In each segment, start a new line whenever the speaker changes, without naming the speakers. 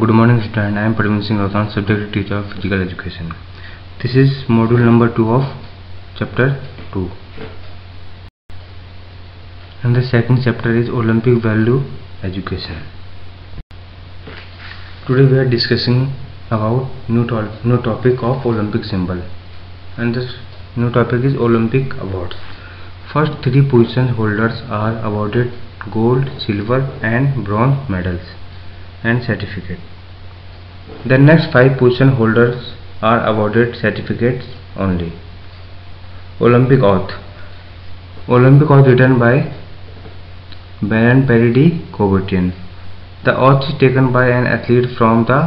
Good morning student. I am Praveen Singh Ratan, subject teacher of physical education. This is module number 2 of chapter 2. And the second chapter is Olympic value education. Today we are discussing about new, to new topic of Olympic symbol. And this new topic is Olympic awards. First three position holders are awarded gold, silver and bronze medals and certificate. The next five position holders are awarded certificates only. Olympic oath. Olympic oath written by Baron Pierre Coubertin. The oath is taken by an athlete from the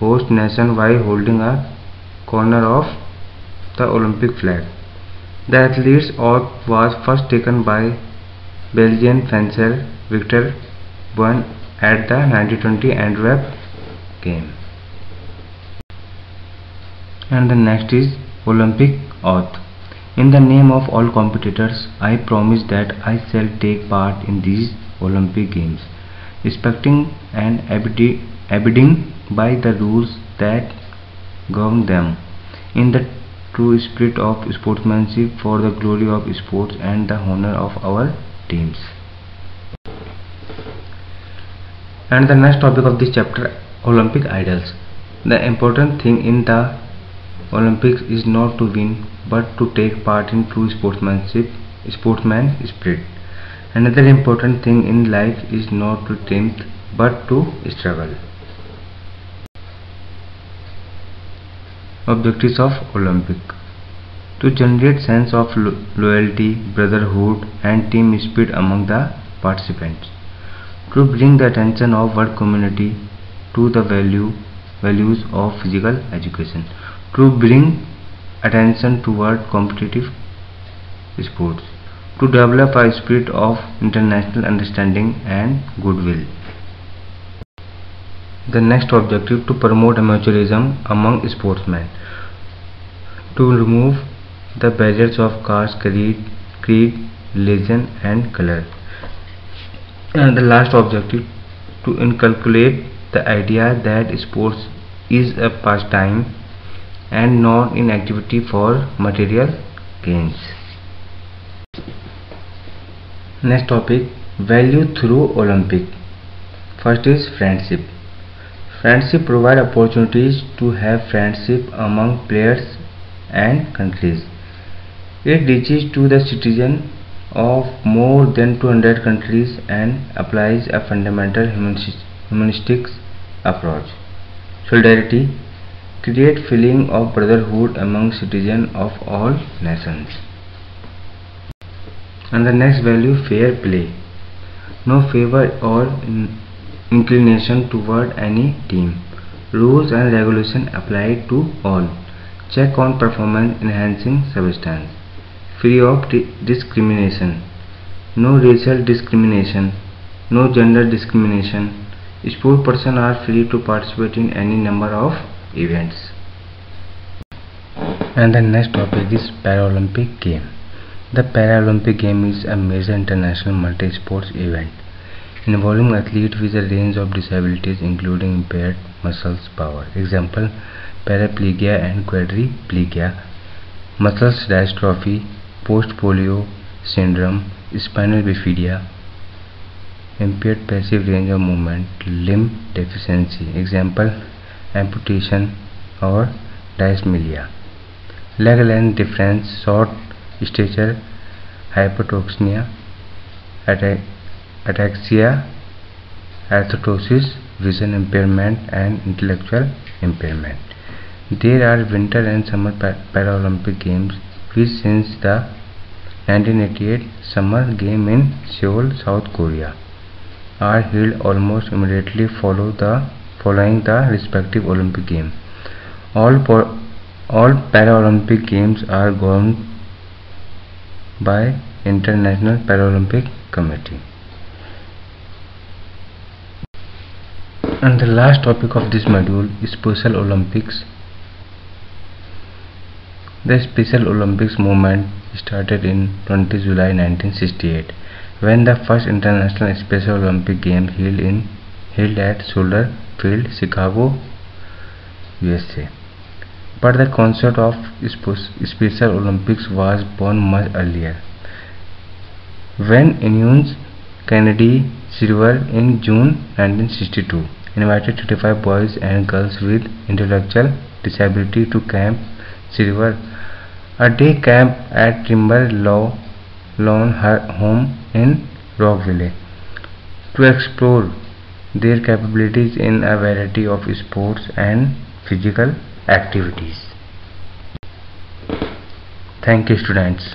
host nation while holding a corner of the Olympic flag. The athlete's oath was first taken by Belgian fencer Victor Boin at the 1920 Antwerp game. And the next is Olympic oath. In the name of all competitors, I promise that I shall take part in these Olympic Games, respecting and abiding by the rules that govern them, in the true spirit of sportsmanship for the glory of sports and the honor of our teams. And the next topic of this chapter Olympic idols. The important thing in the Olympics is not to win but to take part in true sportsmanship, sportsman spirit. Another important thing in life is not to tempt but to struggle. Objectives of Olympic to generate sense of lo loyalty, brotherhood and team spirit among the participants to bring the attention of world community to the value values of physical education. To bring attention toward competitive sports. To develop a spirit of international understanding and goodwill. The next objective to promote amateurism among sportsmen. To remove the barriers of caste creed creed religion and color and the last objective to inculcate the idea that sports is a pastime and not an activity for material gains. Next topic value through Olympic. First is friendship. Friendship provide opportunities to have friendship among players and countries. It reaches to the citizen of more than 200 countries and applies a fundamental humanistic approach. Solidarity create feeling of brotherhood among citizens of all nations. And the next value fair play. No favor or inclination toward any team. Rules and regulation apply to all. Check on performance enhancing substance free of discrimination. No racial discrimination. No gender discrimination. Sport person are free to participate in any number of events. And the next topic is paralympic game the paralympic game is a major international multi-sports event involving athletes with a range of disabilities including impaired muscles power. Example paraplegia and quadriplegia. Muscle dystrophy post polio syndrome, spinal bifida impaired passive range of movement limb deficiency example, amputation और dysmelia leg length difference, short stature हाइपोटोक्सनिया ataxia athetosis vision impairment and intellectual impairment there are winter and summer Paralympic games which since the 1988 Summer Games in Seoul, South Korea are held almost immediately follow the, following the respective Olympic Games. All, all Paralympic Games are governed by International Paralympic Committee. And the last topic of this module is Special Olympics the Special Olympics movement started in 20 July 1968 when the first International Special Olympic Games held, in, held at Soldier Field, Chicago, USA. But the concept of Special Olympics was born much earlier. When Eunice Kennedy Shriver in June 1962 invited 35 boys and girls with intellectual disability to Camp Shriver, a day camp at Timber Lawn home in Rockville, to explore their capabilities in a variety of sports and physical activities. Thank you students.